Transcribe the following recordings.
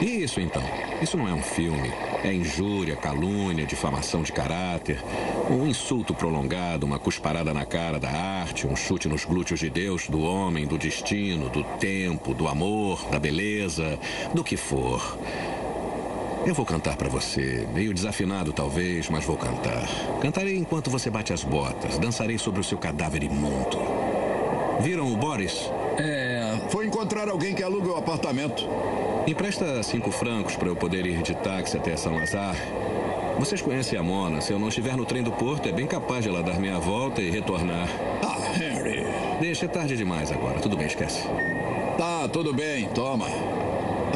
Isso então. Isso não é um filme. É injúria, calúnia, difamação de caráter, um insulto prolongado, uma cusparada na cara da arte, um chute nos glúteos de Deus, do homem, do destino, do tempo, do amor, da beleza, do que for. Eu vou cantar para você, meio desafinado talvez, mas vou cantar. Cantarei enquanto você bate as botas, dançarei sobre o seu cadáver imundo. Viram o Boris? É. Foi encontrar alguém que aluga o apartamento. Empresta cinco francos para eu poder ir de táxi até São Lazar. Vocês conhecem a Mona. Se eu não estiver no trem do porto, é bem capaz de ela dar meia volta e retornar. Ah, Harry. Deixa, é tarde demais agora. Tudo bem, esquece. Tá, tudo bem. Toma.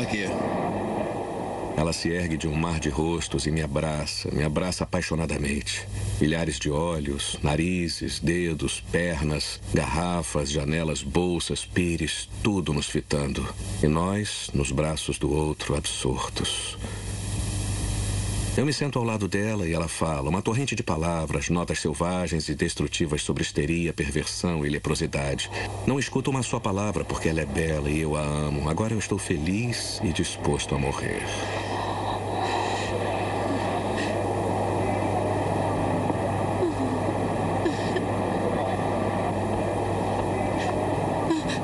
Aqui. Ela se ergue de um mar de rostos e me abraça, me abraça apaixonadamente. Milhares de olhos, narizes, dedos, pernas, garrafas, janelas, bolsas, pires, tudo nos fitando. E nós, nos braços do outro, absortos. Eu me sento ao lado dela e ela fala, uma torrente de palavras, notas selvagens e destrutivas sobre histeria, perversão e leprosidade. Não escuto uma só palavra porque ela é bela e eu a amo. Agora eu estou feliz e disposto a morrer.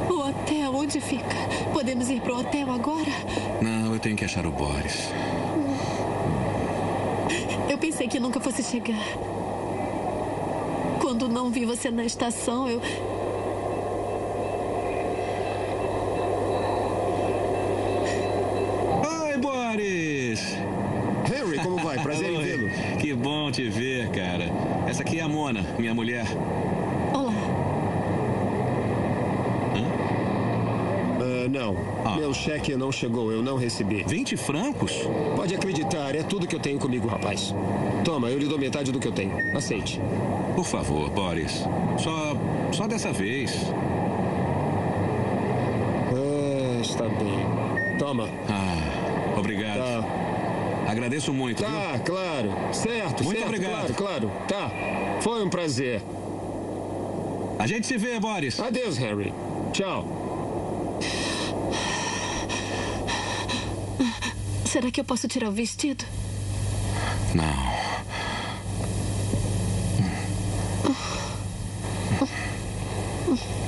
O hotel, onde fica? Podemos ir pro hotel agora? Não, eu tenho que achar o Boris. Eu pensei que nunca fosse chegar. Quando não vi você na estação, eu. Oi, Boris! Harry, como vai? Prazer em vê-lo. Que bom te ver, cara. Essa aqui é a Mona, minha mulher. Olá. Ah, não. Meu cheque não chegou, eu não recebi. 20 francos? Pode acreditar, é tudo que eu tenho comigo, rapaz. Toma, eu lhe dou metade do que eu tenho. Aceite. Por favor, Boris. Só. só dessa vez. Ah, está bem. Toma. Ah, obrigado. Tá. Agradeço muito. viu? Tá, claro. Certo, Muito certo, obrigado. claro, claro. Tá. Foi um prazer. A gente se vê, Boris. Adeus, Harry. Tchau. Será que eu posso tirar o vestido? Não. Oh.